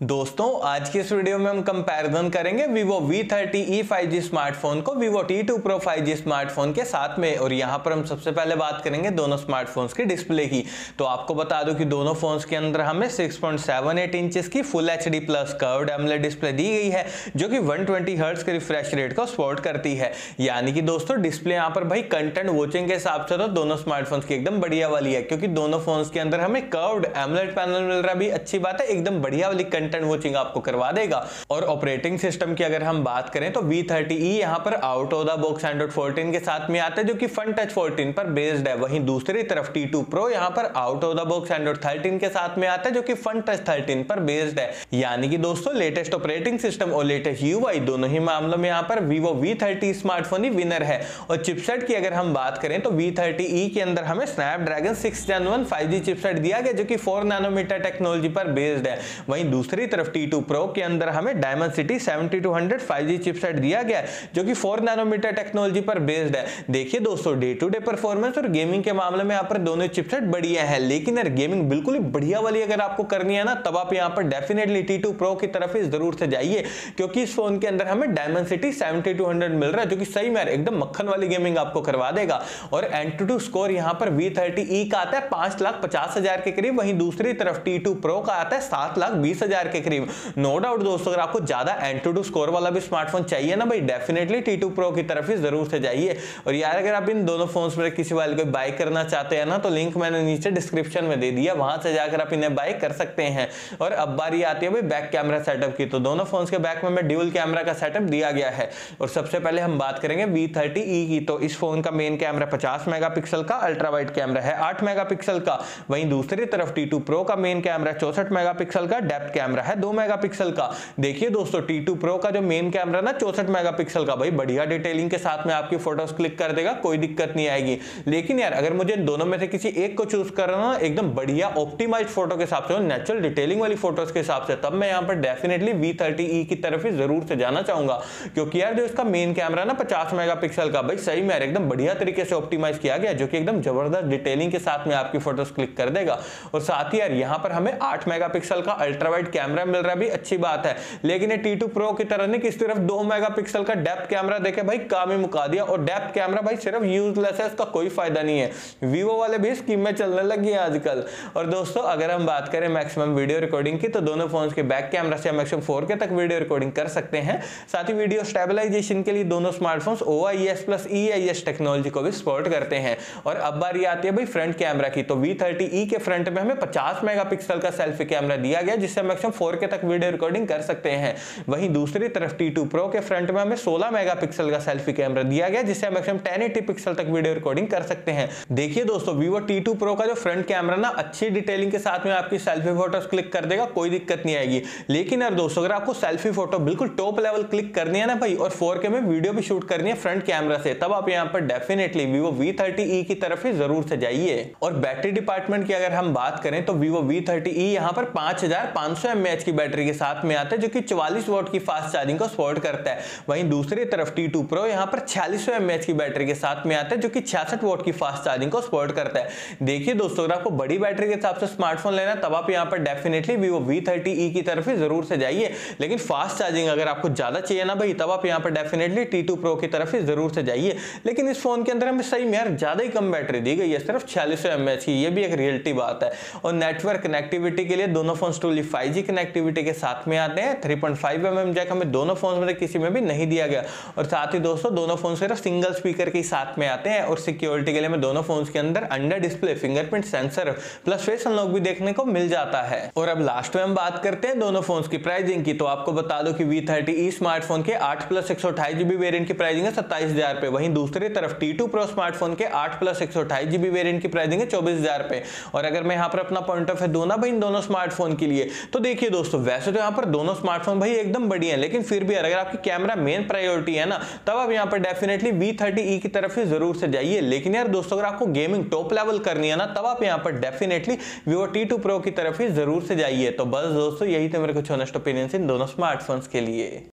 दोस्तों, आज की इस वीडियो में हम कंपैरिजन करेंगे Vivo V30e 5G स्मार्टफ़ोन को, Vivo T2 Pro 5G smartphone के साथ में। और यहाँ पर हम सबसे पहले बात करेंगे दोनों स्मार्टफोन्स की डिस्प्ले की। तो आपको बता दूँ कि दोनों फोन्स के अंदर हमें 6.78 इंचेस की full H D plus curved AMOLED display दी गई है, जो कि 120 ट्वेंटी के रिफ्रेश रेट को सपोर्ट करती है। यानी कि दोस्तों डिस्प्ले यहाँ पर भाई कंटेंट वॉचिंग के हिसाब से तो दोनों स्मार्टफोन्स की एकदम बढ़िया वाली है, क्योंकि दोनों फ़ोन के अंदर हमें कर्व्ड एमलेट पैनल मिल रहा भी अच्छी बात है, एकदम बढ़िया वाली कंटेंट वॉचिंग आपको करवा देगा। और ऑपरेटिंग सिस्टम की अगर हम बात करें तो V30e यहाँ पर out of the box Android 14 के साथ में आता है, जो कि फन टच 14 पर बेस्ड है। वहीं दूसरी तरफ़ T2 Pro यहाँ पर out of the box Android 13 के साथ में आता है, जो कि फन टच 13 पर बेस्ड है। यानी कि दोस्तों लेटेस्ट ऑपरेटिंग सिस्टम और लेटेस्ट यूआई दोनों ही मामलों में यहाँ पर Vivo V30 स्मार्टफ़ोन ही विनर है। और चिपसेट की अगर हम बात करें तो V30e के अंदर हमें स्नैपड्रैगन 6 Gen 1 5G चिपसेट दिया गया, जो कि 4 नैनोमीटर टेक्नोलॉजी पर बेस्ड है। वहीं दूसरी तरफ़ T2 Pro के अंदर हमें डायमंड सिटी 7200 5G चिपसेट दिया गया है, जो कि 4 नैनोमीटर टेक्नोलॉजी पर बेस्ड है। देखिए दोस्तों डे टू डे परफॉर्मेंस और गेमिंग के मामले में यहाँ पर दोनों चिपसेट बढ़िया है, लेकिन यार गेमिंग बिल्कुल ही बढ़िया वाली अगर आपको करनी है ना, तब आप यहाँ पर डेफिनेटली T2 Pro की तरफ़ ही ज़रूर से जाइए, क्योंकि इस फ़ोन के अंदर हमें डायमंड सिटी 7200 मिल रहा है, जो कि सही में एकदम मक्खन वाली गेमिंग आपको करवा देगा। और एंटू स्कोर यहाँ पर V30e का आता है, पाँच लाख पचास हज़ार के करीब, वहीं दूसरी तरफ़ T2 Pro का आता है, सात लाख बीस हज़ार के करीब। नो डाउट दोस्तों, अगर आपको ज़्यादा एंटू स्कोर वाला भी स्मार्टफ़ोन चाहिए ना भाई डेफिनेटली T2 Pro की तरफ़ ही ज़रूर से जाइए। और यार, अगर आप इन दोनों फ़ोन में किसी वाले को बाय करना चाहते हैं ना तो लिंक मैंने नीचे डिस्क्रिप्शन में दे दिया। वहाँ से जाकर आप इन्हें बाय कर सकते हैं। और अब बारी आती है भाई बैक कैमरा सेटअप की। तो दोनों फ़ोन के बैक में ड्यूल कैमरा का सेटअप दिया गया है। और सबसे पहले हम बात करेंगे V30e की। तो इस फ़ोन का मेन कैमरा 50 मेगापिक्सल का अल्ट्रा वाइड कैमरा है 8 मेगापिक्सल का। वहीं दूसरी तरफ़ टी टू प्रो का मेन कैमरा चौसठ मेगापिक्सल का डेप्थ कैमरा है 2 मेगापिक्सल का। देखिए दोस्तों T2 Pro का जो मेन कैमरा ना, चौसठ मेगापिक्सल का। भाई, बढ़िया डिटेलिंग के साथ में आपकी फ़ोटोज़ क्लिक कर देगा, कोई दिक्कत नहीं आएगी। लेकिन यार, अगर मुझे दोनों में से किसी एक को चूज़ करना एकदम बढ़िया ऑप्टिमाइज फ़ोटो के हिसाब से नेचुरल डिटेलिंग वाली फ़ोटोज़ के हिसाब से, तब मैं यहाँ पर डेफिनेटली V30e की तरफ़ ही ज़रूर से जाना चाहूँगा। क्योंकि यार, जो इसका मेन कैमरा ना 50 मेगापिक्सल का, भाई, सही में एकदम बढ़िया तरीके से ऑप्टिमाइज किया गया जो कि एकदम ज़बरदस्त डिटेलिंग के साथ में आपकी फ़ोटोज़ क्लिक कर देगा। और साथ ही यार, यहाँ पर हमें 8 मेगापिक्सल का अल्ट्रा वाइड कैमरा मिल रहा है भी अच्छी बात है। लेकिन ये T2 Pro की तरह नहीं किस तरफ़ 2 मेगापिक्सल का डेप्थ कैमरा देखे, भाई, काम ही मुका दिया। और डेप्थ कैमरा भाई, सिर्फ़ यूजलेस है, इसका कोई फ़ायदा नहीं है। वीवो वाले भी स्कीम में चलने लगी है आजकल। और दोस्तों, अगर हम बात करें मैक्सिमम वीडियो रिकॉर्डिंग की तो दोनों फ़ोन के बैक कैमरा से मैक्सिमम फोर के तक वीडियो रिकॉर्डिंग कर सकते हैं। साथ ही वीडियो स्टेबलाइजेशन के लिए दोनों smartphones O plus E technology को भी सपोर्ट करते हैं। और अब बारी आती है, भाई फ्रंट कैमरा की। तो V30e के फ्रंट में हमें 50 मेगापिक्सल का सेल्फी कैमरा दिया गया, जिससे मैक्सिमम 4 के तक वीडियो रिकॉर्डिंग कर सकते हैं। वहीं दूसरी तरफ़ T2 Pro के फ्रंट में हमें 16 मेगापिक्सल का सेल्फी कैमरा दिया गया, जिससे हम मैक्सिमम 1080 पिक्सल तक वीडियो रिकॉर्डिंग कर सकते हैं। देखिए दोस्तों, Vivo T2 Pro का जो फ्रंट कैमरा ना, अच्छी डिटेलिंग के साथ में आपकी सेल्फी फ़ोटोज़ क्लिक कर देगा, कोई दिक्कत नहीं आएगी। लेकिन यार दोस्तों, अगर आपको सेल्फी फ़ोटो बिल्कुल टॉप लेवल क्लिक करनी है ना भाई, और 4K में वीडियो भी शूट करनी है फ्रंट कैमरा से, तब आप यहाँ पर डेफिनेटली Vivo V30e की तरफ़ ही ज़रूर से जाइए। और बैटरी डिपार्टमेंट की अगर हम बात करें तो Vivo V30e यहाँ पर 5500 mAh की बैटरी के साथ में आता है, जो कि 44 वोट की फास्ट चार्जिंग को सपोर्ट करता है। वहीं दूसरी तरफ़ T2 Pro यहाँ पर 4600 mAh की बैटरी के साथ में आता है, जो कि 66 वोट की फास्ट चार्जिंग को सपोर्ट करता है। देखिए दोस्तों, अगर आपको बड़ी बैटरी के हिसाब से स्मार्टफ़ोन लेना तब आप यहाँ पर डेफिनेटली Vivo V30e की तरफ़ ही ज़रूर से जाइए। लेकिन फास्ट चार्जिंग अगर आपको ज़्यादा चाहिए ना भाई, तब आप यहाँ पर डेफिनेटली T2 Pro की तरफ़ ही ज़रूर से जाइए। लेकिन इस फ़ोन के अंदर हमें सही में ज़्यादा ही कम बैटरी दी गई है, सिर्फ़ छियालीस सौ की, ये भी एक रियलिटी बात है। और नेटवर्क कनेक्टिविटी के लिए दोनों फ़ोन टूली फाइव कनेक्टिविटी के साथ में आते हैं। Three point five M M jack हमें दोनों फ़ोन में किसी में भी नहीं दिया गया। और साथ ही दोस्तों, दोनों फ़ोन सिर्फ़ सिंगल स्पीकर के साथ में आते हैं और सिक्योरिटी के लिए हमें दोनों फ़ोन के अंदर under display, fingerprint sensor plus face unlock भी देखने को मिल जाता है। और अब लास्ट में हम बात करते हैं दोनों फ़ोन की प्राइसिंग की। तो आपको बता दो कि V30e स्मार्टफ़ोन के आठ प्लस एक सौ जीबी वेरियंट की प्राइसिंग है सत्ताईस हज़ार पे। वहीं दूसरी तरफ़ टी टू प्रो स्मार्टफ़ोन के आठ प्लस एक जीबी वेरियंट की प्राइसिंग है चौबीस हज़ार पे। और अगर मैं यहाँ पर अपना पॉइंट ऑफ़ व्यू ना भाई इन दोनों स्मार्टफ़ोन के लिए तो देखिए दोस्तों, वैसे तो यहाँ पर दोनों स्मार्टफ़ोन भाई एकदम बढ़िया है, लेकिन फिर भी अगर आपकी कैमरा मेन प्रायोरिटी है ना, तब आप यहाँ पर डेफिनेटली V30e की तरफ़ ही ज़रूर से जाइए। लेकिन यार दोस्तों, अगर आपको गेमिंग टॉप लेवल करनी है ना, तब आप यहाँ पर definitely Vivo T two Pro की तरफ़ ही ज़रूर से जाइए। तो बस दोस्तों, यही थे मेरे कुछ ऑनेस्ट ओपिनियंस इन दोनों स्मार्टफोन्स के लिए।